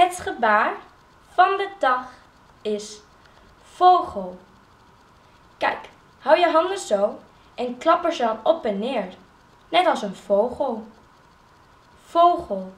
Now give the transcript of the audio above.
Het gebaar van de dag is vogel. Kijk, hou je handen zo en klapper ze dan op en neer, net als een vogel. Vogel,